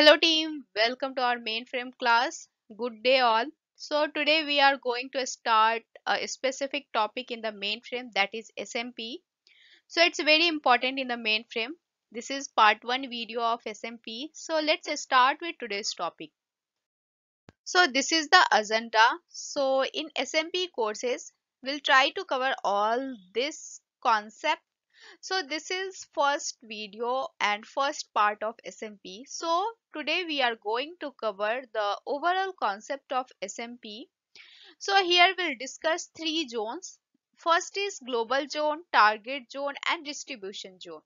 Hello team, welcome to our mainframe class. Good day all. So today we are going to start a specific topic in the mainframe that is SMP. So it's very important in the mainframe. This is part 1 video of SMP. So let's start with today's topic. So this is the agenda. So in SMP courses, we'll try to cover all this concept so this is first video and first part of SMP. So today we are going to cover the overall concept of SMP. So here we'll discuss three zones. First is global zone, target zone and distribution zone.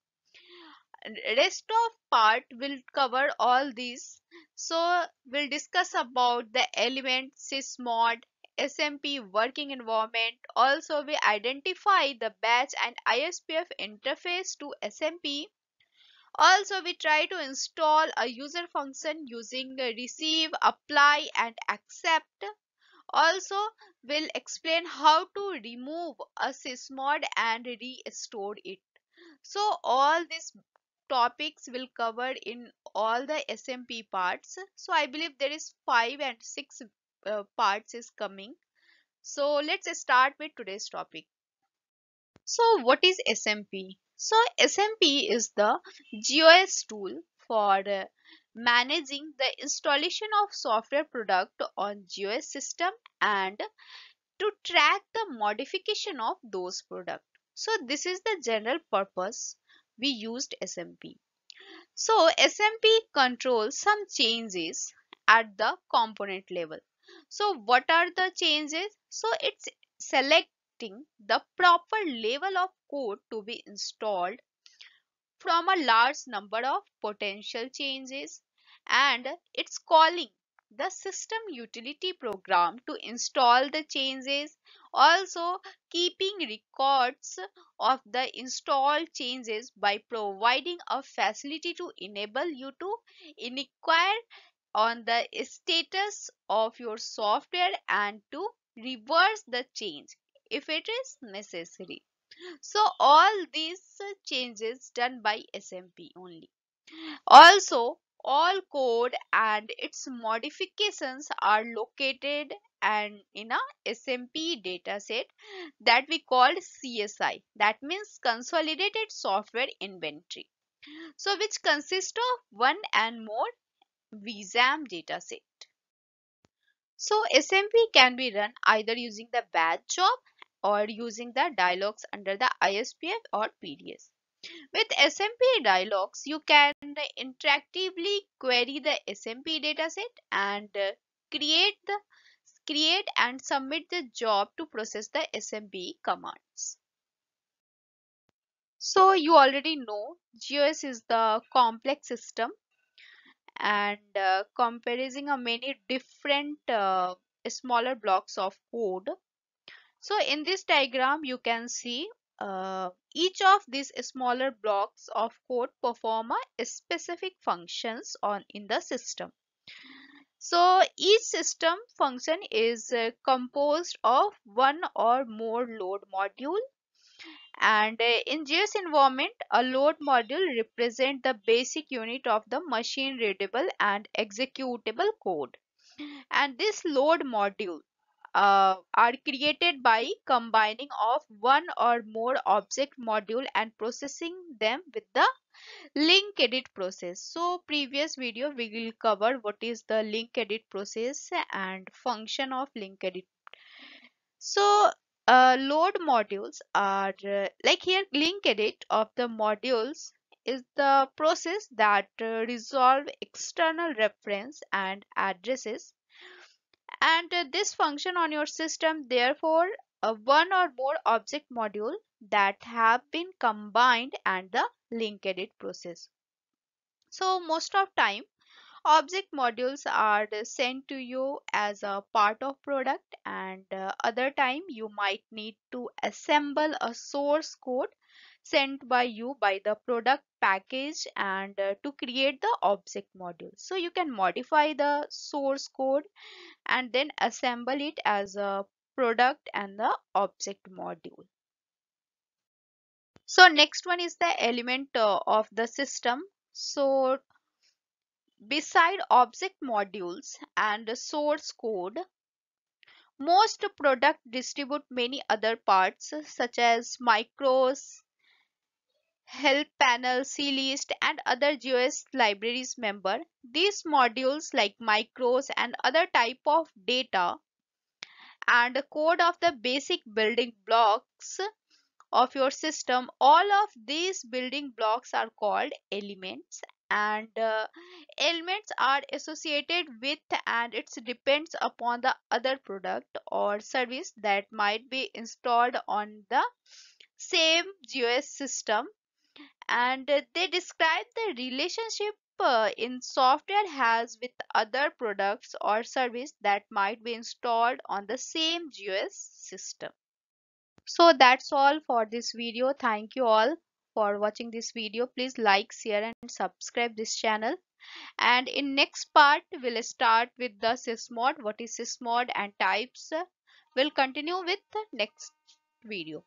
Rest of part will cover all these. So we'll discuss about the element sysmod, SMP working environment. Also, we identify the batch and ISPF interface to SMP. Also, we try to install a user function using receive, apply and accept. Also, we'll explain how to remove a sysmod and restore it. So, all these topics will cover in all the SMP parts. So, I believe there is 5 and 6 uh, parts is coming. So let's start with today's topic. So what is SMP? So SMP is the z/OS tool for uh, managing the installation of software product on z/OS system and to track the modification of those product. So this is the general purpose we used SMP. So SMP controls some changes at the component level. So what are the changes? So it's selecting the proper level of code to be installed from a large number of potential changes and it's calling the system utility program to install the changes also keeping records of the installed changes by providing a facility to enable you to inquire on the status of your software and to reverse the change if it is necessary. So all these changes done by SMP only. Also all code and its modifications are located and in a SMP dataset that we called CSI that means consolidated software inventory so which consists of one and more VSAM dataset. So SMP can be run either using the batch job or using the dialogues under the ISPF or PDS. With SMP dialogues, you can interactively query the SMP dataset and uh, create the create and submit the job to process the SMP commands. So you already know z/OS is the complex system and uh, comparing a many different uh, smaller blocks of code. So in this diagram you can see uh, each of these smaller blocks of code perform a specific functions on in the system. So each system function is uh, composed of one or more load module and uh, in z/OS environment, a load module represents the basic unit of the machine readable and executable code. And this load module uh, are created by combining of one or more object module and processing them with the link edit process. So previous video we will cover what is the link edit process and function of link edit. So uh, load modules are uh, like here link edit of the modules is the process that uh, resolve external reference and addresses. And uh, this function on your system therefore one or more object module that have been combined and the link edit process. So most of time object modules are sent to you as a part of product and uh, other time you might need to assemble a source code sent by you by the product package and uh, to create the object module. So you can modify the source code and then assemble it as a product and the object module. So next one is the element uh, of the system. So beside object modules and source code, most products distribute many other parts such as macros, help panel, CList and other z/OS libraries member. These modules like macros and other type of data and code of the basic building blocks of your system all of these building blocks are called elements and uh, elements are associated with and it depends upon the other product or service that might be installed on the same z/OS system and they describe the relationship uh, in software has with other products or service that might be installed on the same z/OS system. So that's all for this video. Thank you all for watching this video. Please like, share and subscribe this channel. And in next part, we'll start with the sysmod. What is sysmod and types? We'll continue with the next video.